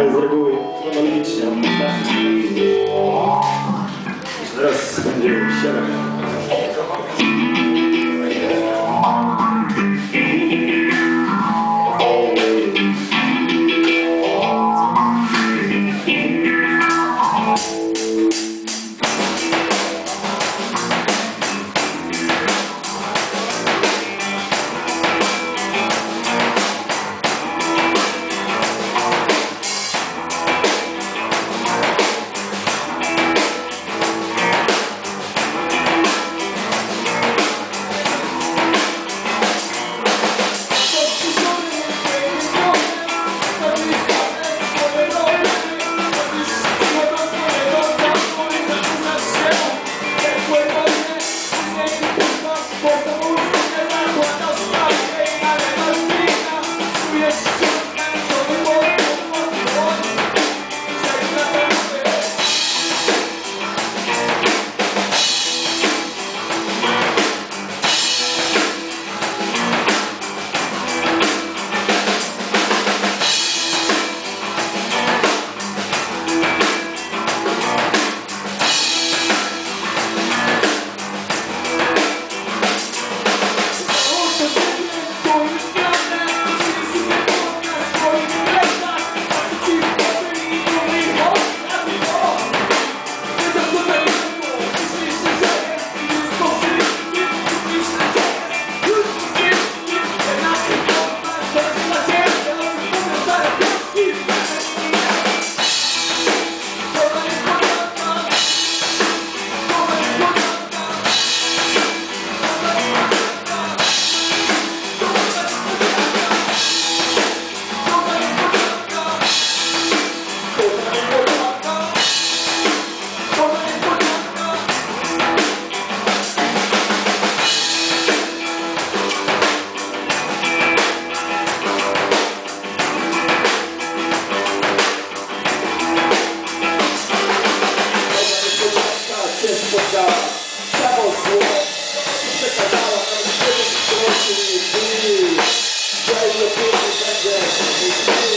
z Thank you.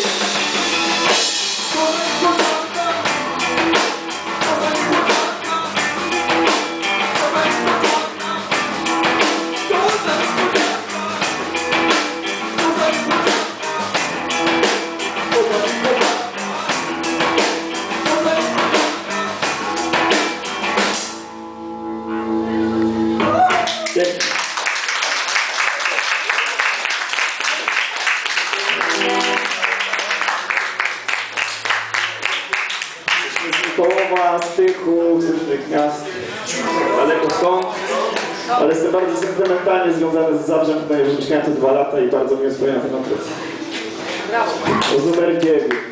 Połowa styku z różnych miast, daleko stąd, ale jestem bardzo sentymentalnie związany z Zabrzem, tutaj już mieszkałem tu dwa lata i bardzo mi wspomniałem ten okres. Brawo. To numer 9.